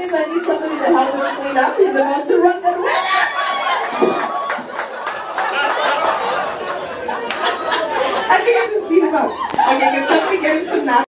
I need somebody to help me clean up. He's about to run the river. I think I just beat him up. Okay, can somebody get him some